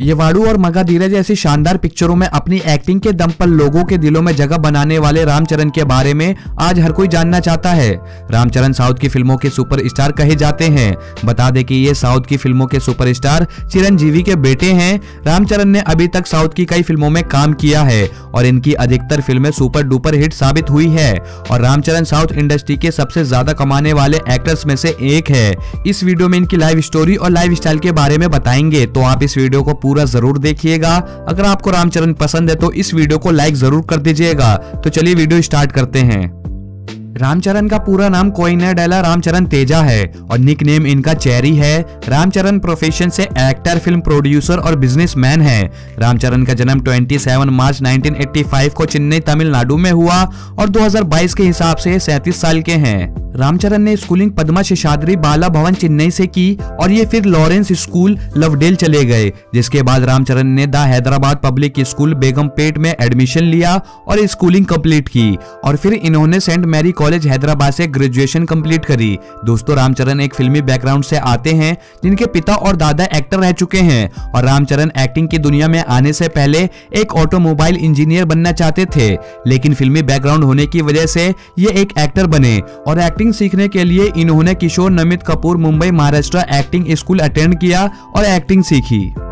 ये वाड़ू और मगाधीरा जैसी शानदार पिक्चरों में अपनी एक्टिंग के दम पर लोगों के दिलों में जगह बनाने वाले रामचरण के बारे में आज हर कोई जानना चाहता है। रामचरण साउथ की फ़िल्मों के सुपरस्टार कहे जाते हैं। बता दें कि ये साउथ की फ़िल्मों के सुपरस्टार चिरंजीवी के बेटे हैं। रामचरण ने अभी तक साउथ की कई फ़िल्मों में काम किया है और इनकी अधिकतर फ़िल्में सुपर डुपर हिट साबित हुई है। और रामचरण साउथ इंडस्ट्री के सबसे ज़्यादा कमाने वाले एक्टर्स में से एक है। इस वीडियो में इनकी लाइव स्टोरी और लाइफ के बारे में बताएँगे। तो आप इस वीडियो को पूरा ज़रूर देखिएगा। अगर आपको रामचरण पसंद है तो इस वीडियो को लाइक ज़रूर कर दीजिएगा। तो चलिए वीडियो स्टार्ट करते हैं। रामचरण का पूरा नाम कोइना डेला रामचरण तेजा है और निक नेम इनका चेरी है। रामचरण प्रोफेशन से एक्टर फ़िल्म प्रोड्यूसर और बिजनेसमैन है। रामचरण का जन्म 27 मार्च 1985 को चेन्नई, तमिलनाडु में हुआ और 2022 के हिसाब से सैतीस साल के हैं। रामचरण ने स्कूलिंग पद्मा शेषाद्री बाला भवन चेन्नई से की और ये फिर लॉरेंस स्कूल लवडेल चले गए, जिसके बाद रामचरण ने the Hyderabad public school, Begumpet में एडमिशन लिया और स्कूलिंग कंप्लीट की और फिर इन्होंने सेंट मैरी कॉलेज हैदराबाद से ग्रेजुएशन कंप्लीट करी। दोस्तों, रामचरण एक फिल्मी बैकग्राउंड से आते हैं, जिनके पिता और दादा एक्टर रह चुके हैं और रामचरण एक्टिंग की दुनिया में आने से पहले एक ऑटोमोबाइल इंजीनियर बनना चाहते थे। लेकिन फिल्मी बैकग्राउंड होने की वजह से ये एक एक्टर बने और एक्टिंग सीखने के लिए इन्होंने Kishore Namit Kapoor Mumbai Maharashtra acting school attend किया और एक्टिंग सीखी।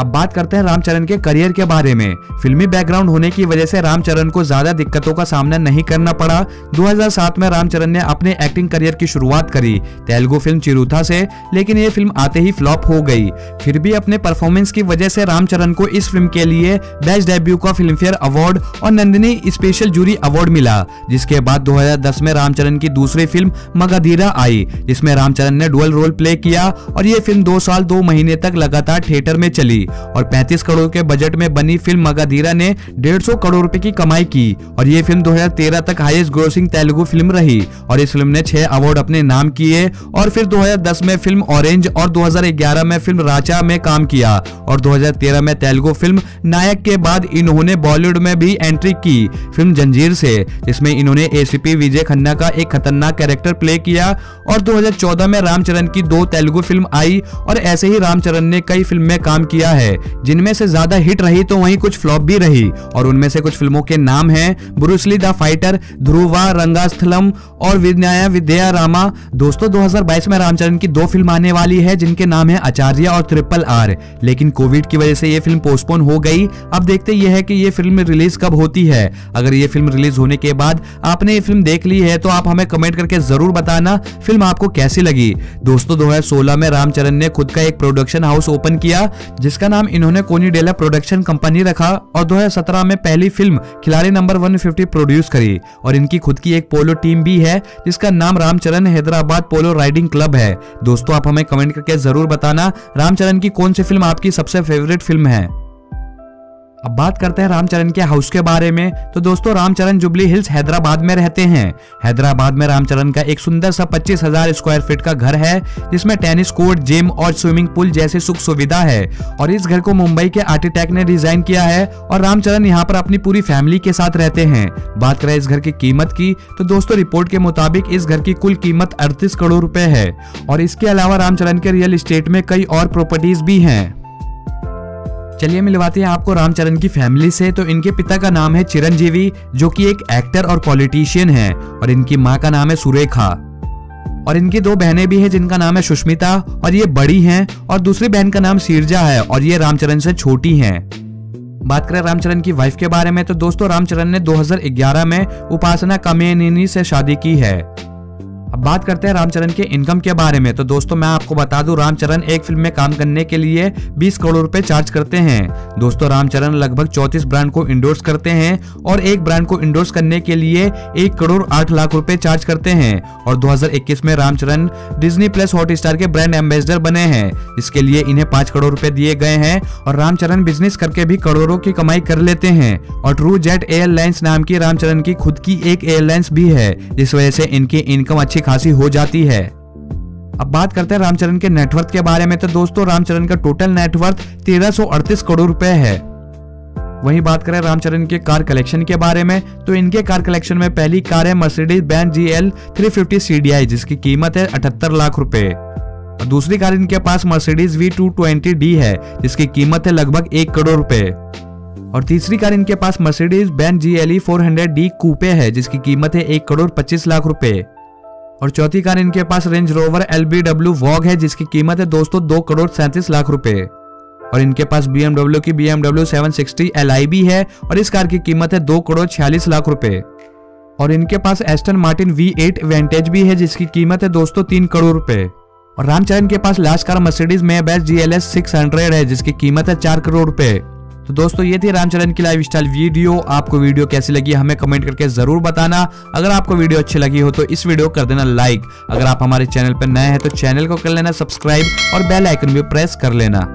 अब बात करते हैं रामचरण के करियर के बारे में। फिल्मी बैकग्राउंड होने की वजह से रामचरण को ज़्यादा दिक्कतों का सामना नहीं करना पड़ा। 2007 में रामचरण ने अपने एक्टिंग करियर की शुरुआत करी, तेलुगु फ़िल्म चिरुथा से, लेकिन ये फ़िल्म आते ही फ्लॉप हो गई। फिर भी अपने परफॉर्मेंस की वजह से रामचरण को इस फ़िल्म के लिए बेस्ट डेब्यू का फ़िल्म फेयर अवार्ड और नंदिनी स्पेशल जूरी अवार्ड मिला, जिसके बाद दो हज़ार दस में रामचरण की दूसरी फ़िल्म मगाधीरा आई, जिसमें रामचरण ने डुअल रोल प्ले किया और ये फ़िल्म दो साल दो महीने तक लगातार थिएटर में चली। और 35 करोड़ के बजट में बनी फ़िल्म मगाधीरा ने 150 करोड़ रुपए की कमाई की। और ये फ़िल्म 2013 तक हाईएस्ट ग्रोसिंग तेलुगु फ़िल्म रही। और इस फ़िल्म ने छह अवार्ड अपने नाम किए और फिर 2010 में फ़िल्म ऑरेंज और 2011 में फ़िल्म राचा में काम किया। और 2013 में तेलुगु फ़िल्म नायक के बाद इन्होंने बॉलीवुड में भी एंट्री की फ़िल्म जंजीर से, जिसमें इन्होंने एसीपी विजय खन्ना का एक खतरनाक कैरेक्टर प्ले किया। और 2014 में रामचरण की दो तेलुगु फ़िल्म आई और ऐसे ही रामचरण ने कई फ़िल्म में काम किया है। जिनमें से ज़्यादा हिट रही तो वहीं कुछ फ्लॉप भी रही। और उनमें से कुछ फ़िल्मों के नाम हैं। Bruce Lee the fighter, Dhruva, Rangasthalam और विद्याया विद्या रामा दोस्तों 2022 में रामचरण की दो फ़िल्म आने वाली है, जिनके नाम है आचार्य और ट्रिपल आर लेकिन कोविड की वजह से ये फ़िल्म पोस्टपोन हो गई। अब देखते ये है कि ये फ़िल्म रिलीज़ कब होती है। अगर ये फ़िल्म रिलीज़ होने के बाद आपने ये फ़िल्म देख ली है तो आप हमें कमेंट करके ज़रूर बताना फ़िल्म आपको कैसी लगी। दोस्तों 2016 में रामचरण ने खुद का एक प्रोडक्शन हाउस ओपन किया, जिसका नाम इन्होंने कोनी डेला प्रोडक्शन कंपनी रखा और 2017 में पहली फ़िल्म खिलाड़ी नंबर 150 प्रोड्यूस करी और इनकी खुद की एक पोलो टीम भी है, जिसका नाम Ram Charan Hyderabad polo riding club है। दोस्तों, आप हमें कमेंट करके ज़रूर बताना, रामचरण की कौन सी फ़िल्म आपकी सबसे फेवरेट फ़िल्म है? अब बात करते हैं रामचरण के हाउस के बारे में। तो दोस्तों, रामचरण जुबली हिल्स हैदराबाद में रहते हैं। हैदराबाद में रामचरण का एक सुंदर सा पच्चीस हज़ार स्क्वायर फीट का घर है, जिसमें टेनिस कोर्ट जिम और स्विमिंग पूल जैसी सुख सुविधा है। और इस घर को मुंबई के आर्किटेक्ट ने डिज़ाइन किया है और रामचरण यहाँ पर अपनी पूरी फैमिली के साथ रहते हैं। बात करें इस घर की कीमत की तो दोस्तों रिपोर्ट के मुताबिक इस घर की कुल कीमत अड़तीस करोड़ रूपए है। और इसके अलावा रामचरण के रियल एस्टेट में कई और प्रॉपर्टीज़ भी हैं। चलिए मिलवाते हैं आपको रामचरण की फैमिली से। तो इनके पिता का नाम है चिरंजीवी, जो कि एक एक्टर और पॉलिटिशियन है, और इनकी माँ का नाम है सुरेखा। और इनकी दो बहनें भी हैं, जिनका नाम है सुष्मिता, और ये बड़ी हैं, और दूसरी बहन का नाम सीरजा है, और ये रामचरण से छोटी हैं। बात करें रामचरण की वाइफ के बारे में तो दोस्तों रामचरण ने 2011 में उपासना कमेनिनी से शादी की है। अब बात करते हैं रामचरण के इनकम के बारे में। तो दोस्तों, मैं आपको बता दूँ, रामचरण एक फ़िल्म में काम करने के लिए 20 करोड़ रुपए चार्ज करते हैं। दोस्तों, रामचरण लगभग 34 ब्रांड को इंडोर्स करते हैं और एक ब्रांड को इंडोर्स करने के लिए एक करोड़ आठ लाख रुपए चार्ज करते हैं। और 2021 में रामचरण डिजनी प्लस हॉट के ब्रांड एम्बेसडर बने हैं। इसके लिए इन्हें पाँच करोड़ रूपए दिए गए हैं और रामचरण बिज़नेस करके भी करोड़ों की कमाई कर लेते हैं। और ट्रू जेट एयरलाइंस नाम की रामचरण की खुद की एक एयरलाइंस भी है। जिस वजह से इनकी इनकम अच्छी खासी हो जाती है। अब बात करते हैं रामचरण के नेटवर्थ के बारे में। तो दोस्तों, रामचरण का टोटल नेटवर्थ तेरह करोड़ रुपए है। वहीं बात करें रामचरण के कार कलेक्शन के बारे में तो इनके कार कलेक्शन में पहली कार है Mercedes Benz G L three fifty जिसकी कीमत है अठहत्तर लाख रुपए। और दूसरी कार इनके पास Mercedes V two twenty D है, जिसकी कीमत है लगभग एक करोड़ रुपए। और तीसरी कार इनके पास Mercedes Benz G L E four hundred D coupe है, जिसकी कीमत है एक करोड़ पच्चीस लाख रुपए। और चौथी कार इनके पास Range Rover L B W Vogue है, जिसकी कीमत है दोस्तों दो करोड़ सैंतीस लाख रुपए। और इनके पास बी एमडब्ल्यू की BMW seven sixty L I B है और इस कार की कीमत है दो करोड़ छियालीस लाख रुपए। और इनके पास Aston Martin V eight Vantage भी है, जिसकी कीमत है दोस्तों तीन करोड़ रुपए। और रामचरण के पास लास्ट कार मर्सिडीज में बेस्ट जी एल है, जिसकी कीमत है चार करोड़ रुपए। तो दोस्तों, ये थी रामचरण की लाइफ स्टाइल वीडियो आपको वीडियो कैसी लगी, हमें कमेंट करके ज़रूर बताना। अगर आपको वीडियो अच्छी लगी हो तो इस वीडियो कर देना लाइक अगर आप हमारे चैनल पर नए हैं तो चैनल को कर लेना सब्सक्राइब और बेल आइकन भी प्रेस कर लेना।